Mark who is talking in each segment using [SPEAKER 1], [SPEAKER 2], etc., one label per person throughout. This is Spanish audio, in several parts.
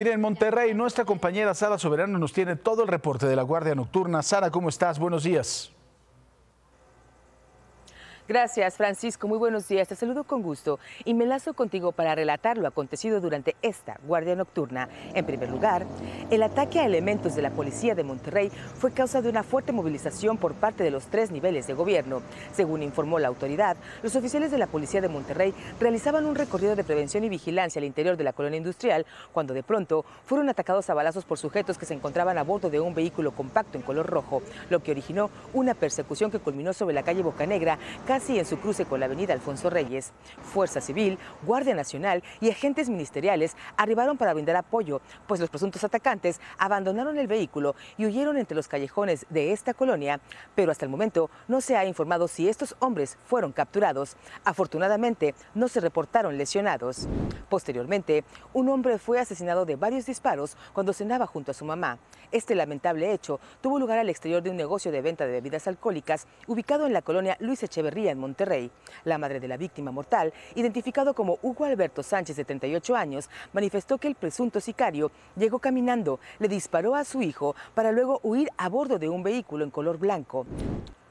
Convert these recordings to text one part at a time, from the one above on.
[SPEAKER 1] En Monterrey, nuestra compañera Sara Soberano nos tiene todo el reporte de la Guardia Nocturna. Sara, ¿cómo estás? Buenos días.
[SPEAKER 2] Gracias, Francisco. Muy buenos días. Te saludo con gusto y me lazo contigo para relatar lo acontecido durante esta Guardia Nocturna. En primer lugar, el ataque a elementos de la Policía de Monterrey fue causa de una fuerte movilización por parte de los tres niveles de gobierno. Según informó la autoridad, los oficiales de la Policía de Monterrey realizaban un recorrido de prevención y vigilancia al interior de la colonia industrial cuando de pronto fueron atacados a balazos por sujetos que se encontraban a bordo de un vehículo compacto en color rojo, lo que originó una persecución que culminó sobre la calle Bocanegra, casi en su cruce con la avenida Alfonso Reyes. Fuerza Civil, Guardia Nacional y agentes ministeriales arribaron para brindar apoyo, pues los presuntos atacantes abandonaron el vehículo y huyeron entre los callejones de esta colonia, pero hasta el momento no se ha informado si estos hombres fueron capturados. Afortunadamente, no se reportaron lesionados. Posteriormente, un hombre fue asesinado de varios disparos cuando cenaba junto a su mamá. Este lamentable hecho tuvo lugar al exterior de un negocio de venta de bebidas alcohólicas ubicado en la colonia Luis Echeverría en Monterrey. La madre de la víctima mortal, identificado como Hugo Alberto Sánchez de 38 años, manifestó que el presunto sicario llegó caminando, le disparó a su hijo para luego huir a bordo de un vehículo en color blanco.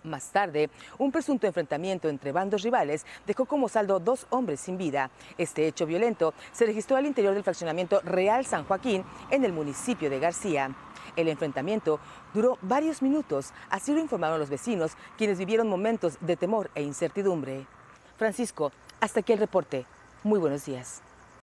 [SPEAKER 2] Más tarde, un presunto enfrentamiento entre bandos rivales dejó como saldo dos hombres sin vida. Este hecho violento se registró al interior del fraccionamiento Real San Joaquín, en el municipio de García. El enfrentamiento duró varios minutos, así lo informaron los vecinos, quienes vivieron momentos de temor e incertidumbre. Francisco, hasta aquí el reporte. Muy buenos días.